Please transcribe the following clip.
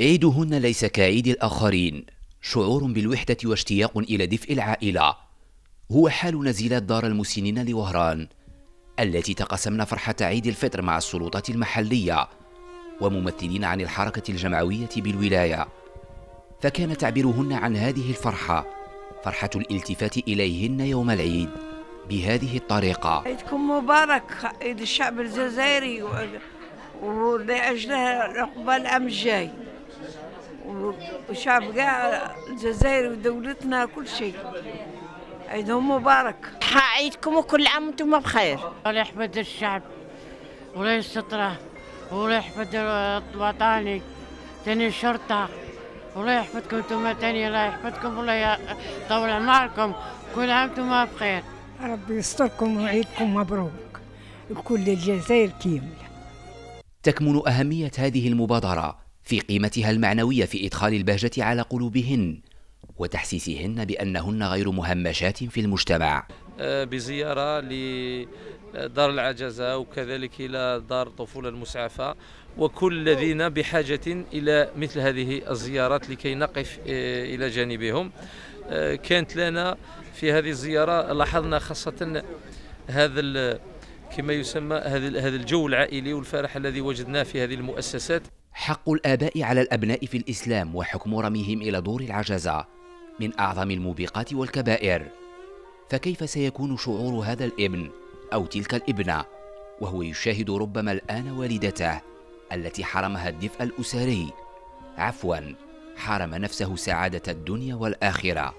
عيدهن ليس كعيد الآخرين. شعور بالوحدة واشتياق إلى دفء العائلة. هو حال نزيلات دار المسنين لوهران التي تقاسمن فرحة عيد الفطر مع السلطات المحلية وممثلين عن الحركة الجمعوية بالولاية. فكان تعبيرهن عن هذه الفرحة فرحة الالتفات إليهن يوم العيد بهذه الطريقة. عيدكم مبارك عيد الشعب الجزائري ولأجلها عقبال العام الجاي وشعب كاع الجزائر ودولتنا كل شيء. عيدهم مبارك. عيدكم وكل عام وأنتم بخير. الله يحفظ الشعب ولا يستره ولا يحفظ الوطني تاني الشرطة ولا يحفظكم أنتم تاني الله يحفظكم والله يطول عمركم. كل عام وأنتم بخير. ربي يستركم وعيدكم مبروك. لكل الجزائر كاملة. تكمن أهمية هذه المبادرة في قيمتها المعنوية في إدخال البهجة على قلوبهن وتحسيسهن بأنهن غير مهمشات في المجتمع. آه، بزيارة لدار العجزة وكذلك إلى دار الطفولة المسعفة وكل الذين بحاجة إلى مثل هذه الزيارات لكي نقف آه، إلى جانبهم. آه، كانت لنا في هذه الزيارة لاحظنا خاصة هذا كما يسمى هذا الجو العائلي والفرح الذي وجدناه في هذه المؤسسات. حق الآباء على الأبناء في الإسلام وحكم رميهم إلى دور العجزة من أعظم الموبقات والكبائر. فكيف سيكون شعور هذا الابن أو تلك الابنة؟ وهو يشاهد ربما الآن والدته التي حرمها الدفء الأسري. عفوا حرم نفسه سعادة الدنيا والآخرة.